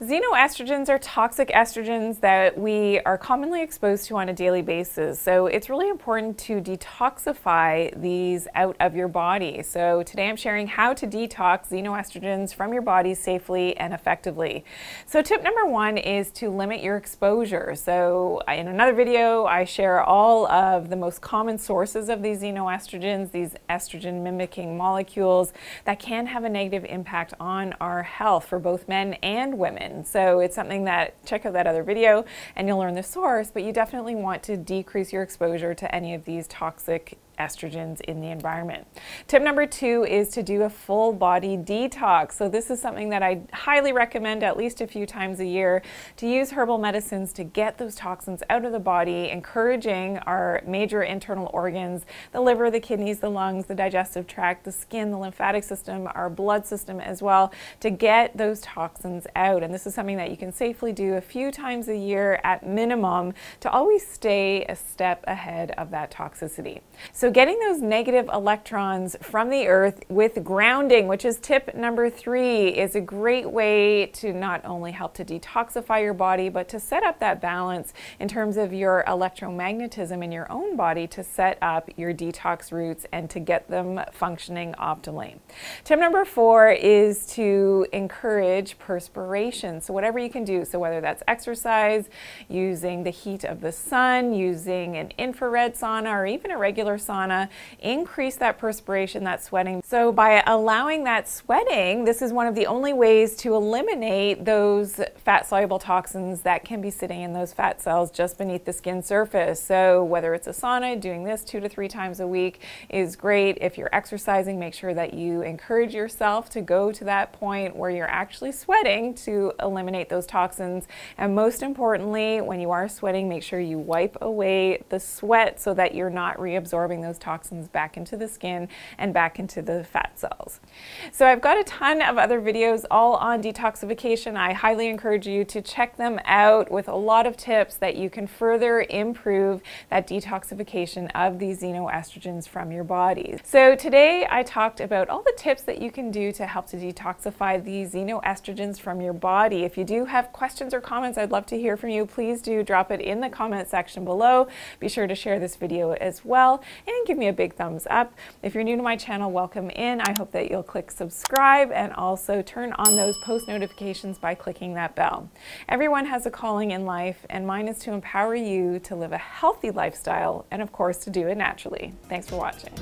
Xenoestrogens are toxic estrogens that we are commonly exposed to on a daily basis. So it's really important to detoxify these out of your body. So today I'm sharing how to detox xenoestrogens from your body safely and effectively. So tip number one is to limit your exposure. So in another video, I share all of the most common sources of these xenoestrogens, these estrogen mimicking molecules that can have a negative impact on our health for both men and women. So it's something that, check out that other video and you'll learn the source, but you definitely want to decrease your exposure to any of these toxic estrogens in the environment. Tip number two is to do a full body detox. So this is something that I highly recommend at least a few times a year to use herbal medicines to get those toxins out of the body, encouraging our major internal organs, the liver, the kidneys, the lungs, the digestive tract, the skin, the lymphatic system, our blood system as well, to get those toxins out. And this is something that you can safely do a few times a year at minimum to always stay a step ahead of that toxicity. So so getting those negative electrons from the earth with grounding, which is tip number three, is a great way to not only help to detoxify your body, but to set up that balance in terms of your electromagnetism in your own body to set up your detox routes and to get them functioning optimally. Tip number four is to encourage perspiration. So whatever you can do, so whether that's exercise, using the heat of the sun, using an infrared sauna, or even a regular sauna, sauna, increase that perspiration, that sweating. So by allowing that sweating, this is one of the only ways to eliminate those fat soluble toxins that can be sitting in those fat cells just beneath the skin surface. So whether it's a sauna, doing this two to three times a week is great. If you're exercising, make sure that you encourage yourself to go to that point where you're actually sweating to eliminate those toxins. And most importantly, when you are sweating, make sure you wipe away the sweat so that you're not reabsorbing those toxins back into the skin and back into the fat cells. So I've got a ton of other videos all on detoxification. I highly encourage you to check them out with a lot of tips that you can further improve that detoxification of these xenoestrogens from your body. So today I talked about all the tips that you can do to help to detoxify these xenoestrogens from your body. If you do have questions or comments, I'd love to hear from you. Please do drop it in the comment section below. Be sure to share this video as well and give me a big thumbs up. If you're new to my channel, welcome in. I hope that you'll click subscribe and also turn on those post notifications by clicking that bell. Everyone has a calling in life, and mine is to empower you to live a healthy lifestyle and, of course, to do it naturally. Thanks for watching.